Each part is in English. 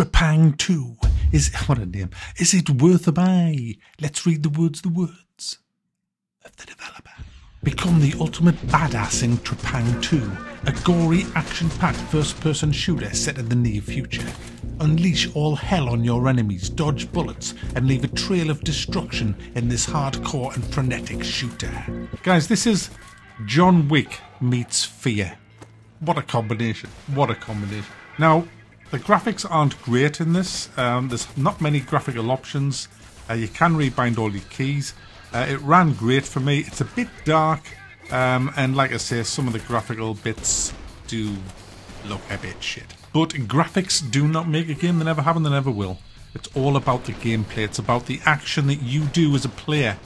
Trepang 2. Is what a name. Is it worth a buy? Let's read the words, the words of the developer. Become the ultimate badass in Trepang 2, a gory, action-packed first-person shooter set in the near future. Unleash all hell on your enemies, dodge bullets, and leave a trail of destruction in this hardcore and frenetic shooter. Guys, this is John Wick meets Fear. What a combination. What a combination. Now, the graphics aren't great in this. Um, there's not many graphical options. Uh, you can rebind all your keys. Uh, it ran great for me. It's a bit dark, um, and like I say, some of the graphical bits do look a bit shit. But graphics do not make a game. They never have and they never will. It's all about the gameplay. It's about the action that you do as a player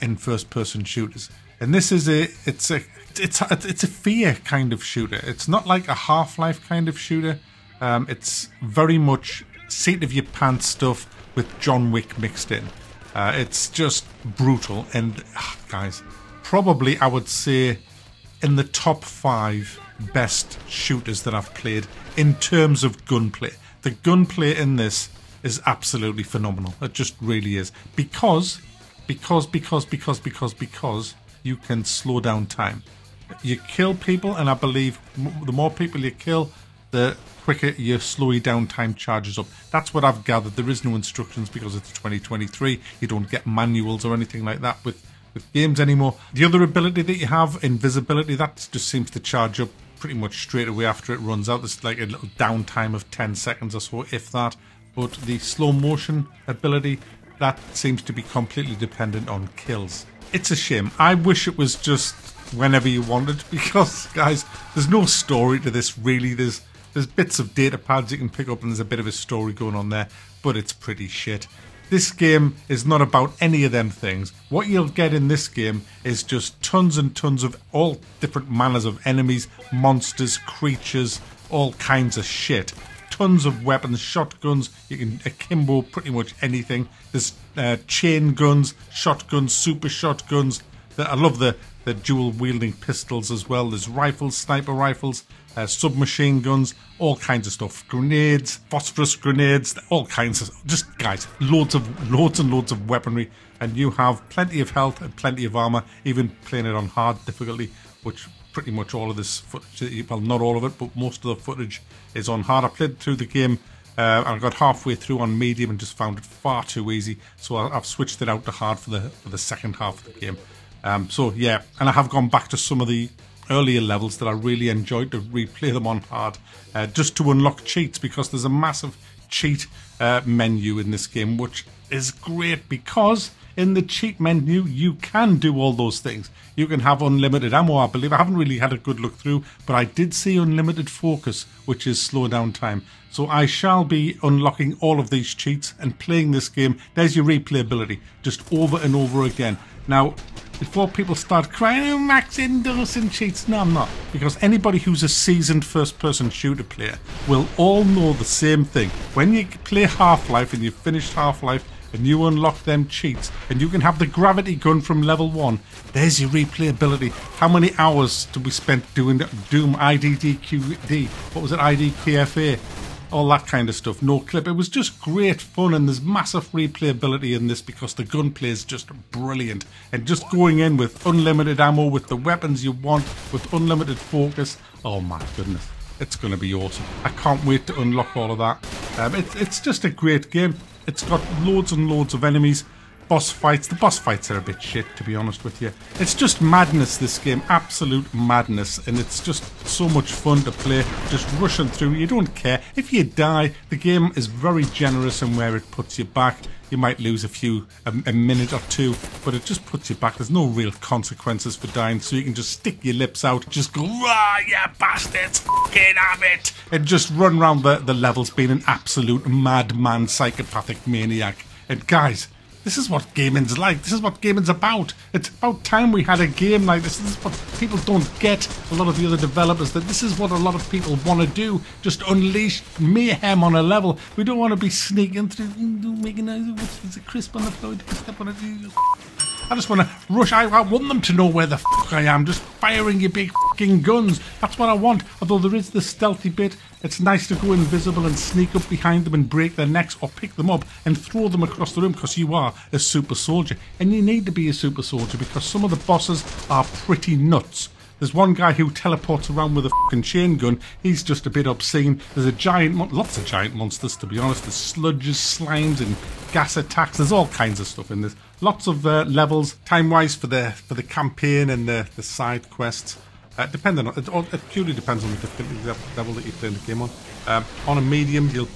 in first-person shooters. And this is a it's a it's a, it's a fear kind of shooter. It's not like a Half-Life kind of shooter. Um, it's very much seat of your pants stuff with John Wick mixed in. Uh, it's just brutal. And uh, guys, probably I would say in the top five best shooters that I've played in terms of gunplay. The gunplay in this is absolutely phenomenal. It just really is. Because, because, because, because, because, because you can slow down time. You kill people, and I believe the more people you kill, the quicker your slowing down time charges up. That's what I've gathered. There is no instructions because it's 2023. You don't get manuals or anything like that with, with games anymore. The other ability that you have, invisibility, that just seems to charge up pretty much straight away after it runs out. There's like a little downtime of 10 seconds or so, if that. But the slow motion ability, that seems to be completely dependent on kills. It's a shame. I wish it was just whenever you wanted because, guys, there's no story to this really. There's there's bits of data pads you can pick up and there's a bit of a story going on there, but it's pretty shit. This game is not about any of them things. What you'll get in this game is just tons and tons of all different manners of enemies, monsters, creatures, all kinds of shit. Tons of weapons, shotguns, you can akimbo pretty much anything. There's uh, chain guns, shotguns, super shotguns. I love the, the dual wielding pistols as well. There's rifles, sniper rifles, uh, submachine guns, all kinds of stuff, grenades, phosphorus grenades, all kinds of just guys, loads of loads and loads of weaponry, and you have plenty of health and plenty of armor. Even playing it on hard difficulty, which pretty much all of this footage, well, not all of it, but most of the footage is on hard. I played through the game. Uh, I got halfway through on medium and just found it far too easy, so I, have switched it out to hard for the for the second half of the game. Um, so yeah, and I have gone back to some of the earlier levels that I really enjoyed to replay them on hard, uh, just to unlock cheats because there's a massive cheat uh, menu in this game, which is great because in the cheat menu you can do all those things. You can have unlimited ammo, I believe. I haven't really had a good look through, but I did see unlimited focus, which is slow down time. So I shall be unlocking all of these cheats and playing this game. There's your replayability, just over and over again. Now, before people start crying, oh, Mack's endorsing cheats. No, I'm not. Because anybody who's a seasoned first person shooter player will all know the same thing. When you play Half Life and you've finished Half Life and you unlock them cheats and you can have the gravity gun from level 1, there's your replayability. How many hours did we spend doing Doom IDDQD? What was it? IDKFA? All that kind of stuff. No clip. It was just great fun, and there's massive replayability in this because the gunplay is just brilliant. And just going in with unlimited ammo, with the weapons you want, with unlimited focus. Oh my goodness. It's going to be awesome. I can't wait to unlock all of that. Um, it, it's just a great game. It's got loads and loads of enemies boss fights. The boss fights are a bit shit, to be honest with you. It's just madness, this game. Absolute madness. And it's just so much fun to play. Just rushing through. You don't care. If you die, the game is very generous in where it puts you back. You might lose a few, a, a minute or two, but it just puts you back. There's no real consequences for dying, so you can just stick your lips out, just go, rah, you bastards, fucking have it, and just run around the, the levels being an absolute madman, psychopathic maniac. And guys, this is what gaming's like. This is what gaming's about. It's about time we had a game like this. This is what people don't get. A lot of the other developers that this is what a lot of people want to do. Just unleash mayhem on a level. We don't want to be sneaking through, making a, what's it, crisp on the floor. Step on it. I just want to rush. I, I want them to know where the fuck I am. Just firing your big fucking guns. That's what I want. Although there is the stealthy bit, it's nice to go invisible and sneak up behind them and break their necks or pick them up and throw them across the room because you are a super soldier. And you need to be a super soldier because some of the bosses are pretty nuts. There's one guy who teleports around with a fucking chain gun. He's just a bit obscene. There's a giant, lots of giant monsters to be honest. There's sludges, slimes, and gas attacks. There's all kinds of stuff in this. Lots of uh, levels, time-wise for the for the campaign and the, the side quests. Uh, depending on it, it purely depends on the difficulty level that you're playing the game on. Um, on a medium, you'll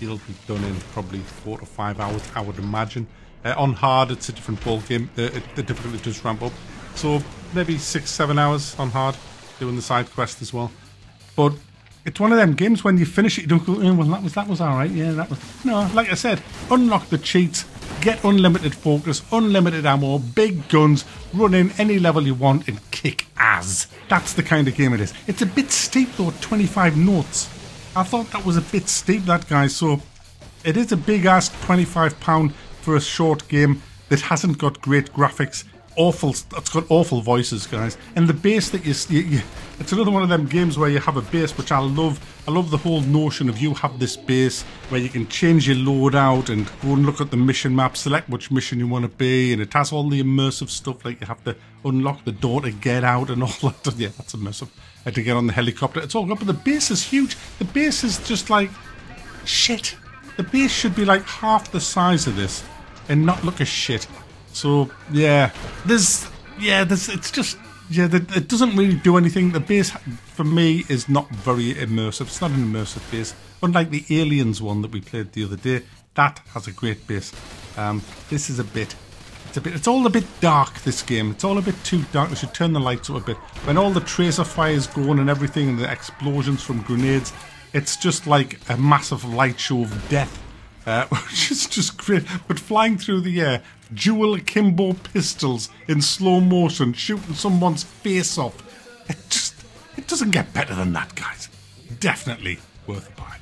you'll be done in probably four to five hours, I would imagine. Uh, on hard, it's a different ball game. The, the difficulty does ramp up. So maybe six, seven hours on hard doing the side quest as well. But it's one of them games when you finish it, you don't go, oh, well, that was that was all right. Yeah, that was no. Like I said, unlock the cheats, get unlimited focus, unlimited ammo, big guns, run in any level you want, and kick ass. That's the kind of game it is. It's a bit steep though, 25 notes. I thought that was a bit steep, that guy. So it is a big ass 25 pound for a short game that hasn't got great graphics awful. It's got awful voices, guys. And the base that you, you, it's another one of them games where you have a base, which I love. I love the whole notion of you have this base where you can change your loadout and go and look at the mission map, select which mission you want to be, and it has all the immersive stuff like you have to unlock the door to get out and all that. Yeah, that's immersive. Had to get on the helicopter. It's all good, but the base is huge. The base is just like shit. The base should be like half the size of this and not look as shit. So yeah, there's yeah, there's it's just yeah, the, it doesn't really do anything. The base for me is not very immersive. It's not an immersive base, unlike the Aliens one that we played the other day. That has a great base. Um, this is a bit. It's a bit. It's all a bit dark. This game. It's all a bit too dark. We should turn the lights up a bit. When all the tracer fires going and everything, and the explosions from grenades, it's just like a massive light show of death uh, which is just great. But flying through the air, dual akimbo pistols in slow motion, shooting someone's face off. It just, it doesn't get better than that, guys. Definitely worth a buy.